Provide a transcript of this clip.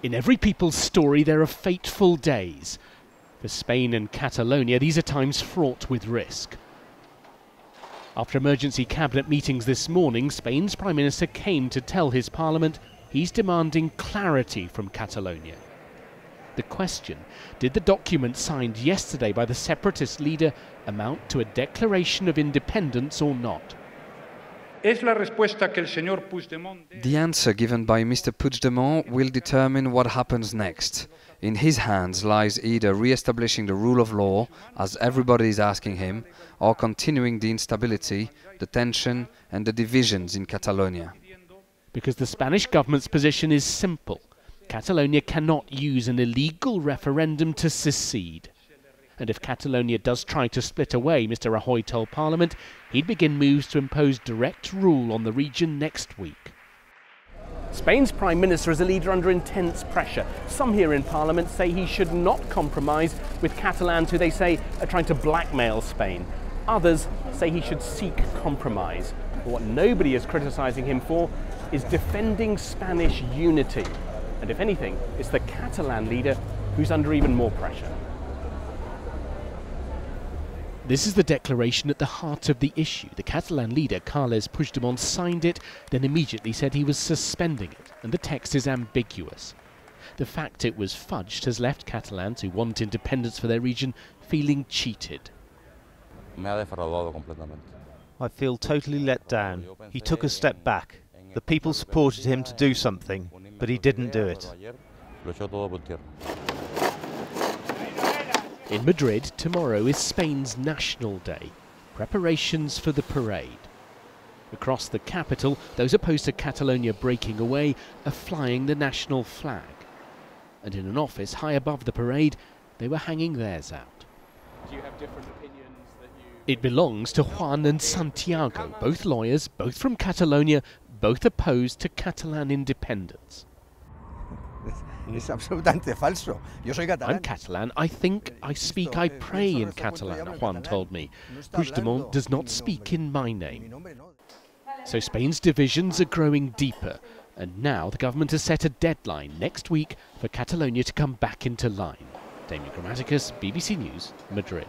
In every people's story, there are fateful days. For Spain and Catalonia, these are times fraught with risk. After emergency cabinet meetings this morning, Spain's Prime Minister came to tell his parliament he's demanding clarity from Catalonia. The question did the document signed yesterday by the separatist leader amount to a declaration of independence or not? The answer given by Mr. Puigdemont will determine what happens next. In his hands lies either re-establishing the rule of law, as everybody is asking him, or continuing the instability, the tension and the divisions in Catalonia. Because the Spanish government's position is simple. Catalonia cannot use an illegal referendum to secede. And if Catalonia does try to split away, Mr Rajoy told Parliament, he'd begin moves to impose direct rule on the region next week. Spain's Prime Minister is a leader under intense pressure. Some here in Parliament say he should not compromise with Catalans who they say are trying to blackmail Spain. Others say he should seek compromise. But what nobody is criticising him for is defending Spanish unity. And if anything, it's the Catalan leader who's under even more pressure. This is the declaration at the heart of the issue. The Catalan leader, Carles Puigdemont, signed it, then immediately said he was suspending it, and the text is ambiguous. The fact it was fudged has left Catalans who want independence for their region feeling cheated. I feel totally let down. He took a step back. The people supported him to do something, but he didn't do it. In Madrid, tomorrow is Spain's National Day, preparations for the parade. Across the capital, those opposed to Catalonia breaking away are flying the national flag. And in an office high above the parade, they were hanging theirs out. Do you have different opinions that you... It belongs to Juan and Santiago, both lawyers, both from Catalonia, both opposed to Catalan independence. Es absolutamente falso. Yo soy catalán. I'm Catalan. I think, I speak, I pray in Catalan, Juan told me. Puigdemont does not speak in my name. So Spain's divisions are growing deeper, and now the government has set a deadline next week for Catalonia to come back into line. Damian Grammaticas, BBC News, Madrid.